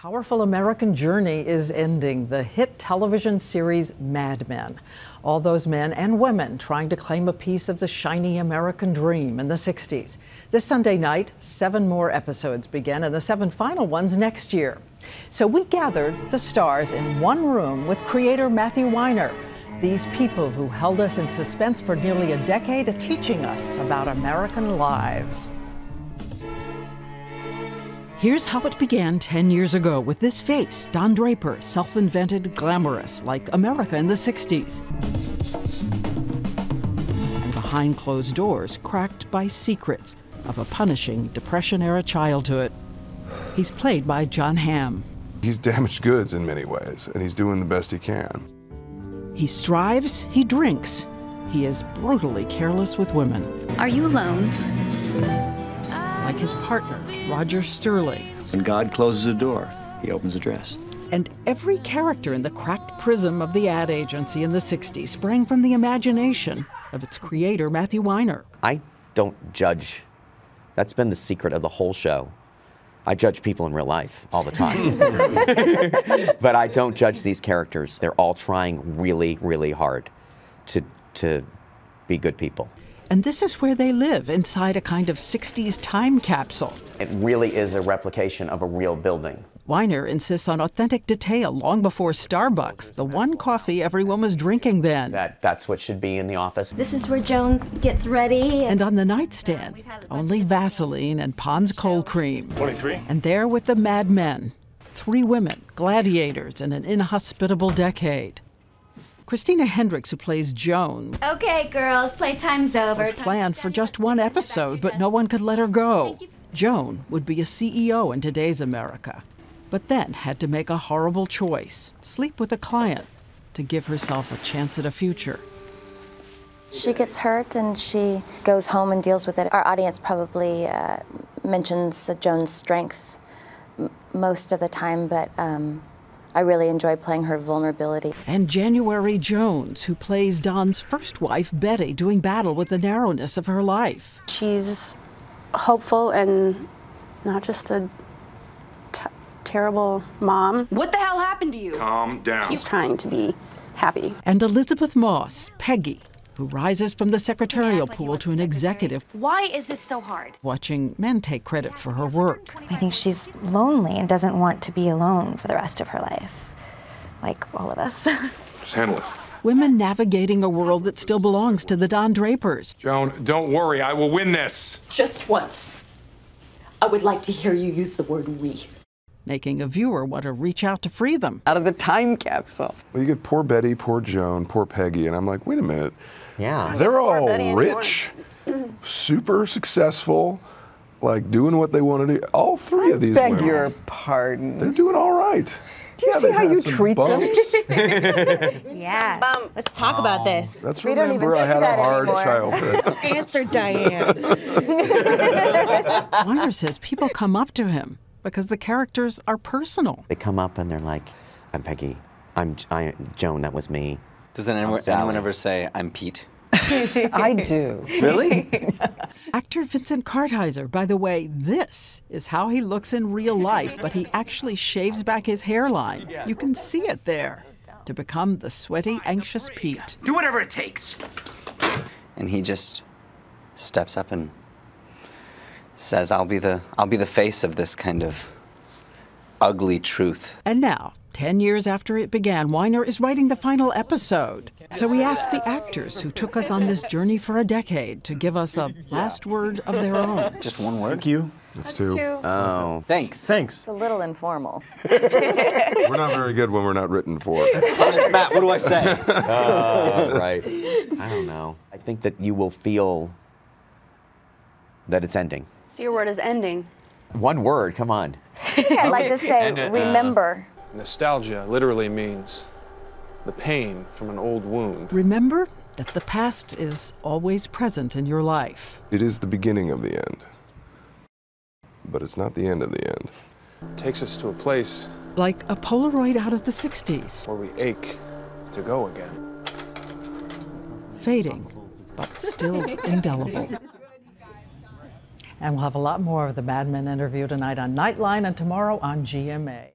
Powerful American Journey is ending the hit television series Mad Men. All those men and women trying to claim a piece of the shiny American dream in the 60s. This Sunday night, seven more episodes begin, and the seven final ones next year. So we gathered the stars in one room with creator Matthew Weiner. These people who held us in suspense for nearly a decade, teaching us about American lives. Here's how it began 10 years ago with this face, Don Draper, self invented, glamorous, like America in the 60s. And behind closed doors, cracked by secrets of a punishing Depression era childhood. He's played by Jon Hamm. He's damaged goods in many ways, and he's doing the best he can. He strives, he drinks. He is brutally careless with women. Are you alone? Like his partner, Roger Sterling. When God closes a door, he opens a dress. And every character in the cracked prism of the ad agency in the 60s sprang from the imagination of its creator, Matthew Weiner. I don't judge. That's been the secret of the whole show. I judge people in real life all the time. but I don't judge these characters. They're all trying really, really hard to, to be good people. And this is where they live, inside a kind of 60s time capsule. It really is a replication of a real building. Weiner insists on authentic detail long before Starbucks, the one coffee everyone was drinking then. That that's what should be in the office. This is where Jones gets ready. And on the nightstand, only Vaseline and Pond's cold cream. 23. And there with the Mad Men, three women, gladiators in an inhospitable decade. Christina Hendricks, who plays Joan, Okay, girls, playtime's over. was planned for just one episode, but no one could let her go. Joan would be a CEO in today's America, but then had to make a horrible choice sleep with a client to give herself a chance at a future. She gets hurt and she goes home and deals with it. Our audience probably uh, mentions Joan's strength m- most of the time, but um, I really enjoy playing her vulnerability. And January Jones, who plays Don's first wife, Betty, doing battle with the narrowness of her life. She's hopeful and not just a t- terrible mom. What the hell happened to you? Calm down. She's trying to be happy. And Elisabeth Moss, Peggy, who rises from the secretarial pool to an executive, Why is this so hard? watching men take credit for her work. I think she's lonely and doesn't want to be alone for the rest of her life, like all of us. Just handle it. Women navigating a world that still belongs to the Don Drapers. Joan, don't worry. I will win this. Just once. I would like to hear you use the word we. Making a viewer want to reach out to free them. Out of the time capsule. Well, you get poor Betty, poor Joan, poor Peggy, and I'm like, wait a minute. Yeah. They're all Betty rich, super successful, like doing what they want to do. All three of these Beg women, your pardon. they're doing all right. Do you Yeah, see how you some treat them? bumps. yeah. Let's talk about this. Let's We don't remember even I had a hard anymore. childhood. Answer Diane. Weiner says people come up to him because the characters are personal. They come up and they're like, "I'm Peggy. I'm I, Joan. That was me." Doesn't anyone, anyone ever say, I'm Pete? I do. Really? Actor Vincent Kartheiser, by the way, this is how he looks in real life, but he actually shaves back his hairline. You can see it there to become the sweaty, anxious Pete. Do whatever it takes. and he just steps up and says, I'll be the, I'll be the face of this kind of ugly truth. And now, 10 years after it began, Weiner is writing the final episode. So we asked the actors who took us on this journey for a decade to give us a last word of their own. Just one word? Thank you. That's two. Oh, thanks. Thanks. It's a little informal. We're not very good when we're not written for. Matt, what do I say? Uh, right. I don't know. I think that you will feel that it's ending. So your word is ending. One word. Come on. I'd like to say, And, uh, remember. Nostalgia literally means the pain from an old wound. Remember that the past is always present in your life. It is the beginning of the end, but it's not the end of the end. It takes us to a place Like a Polaroid out of the 60s, where we ache to go again. fading, but still indelible. And we'll have a lot more of the Mad Men interview tonight on Nightline and tomorrow on GMA.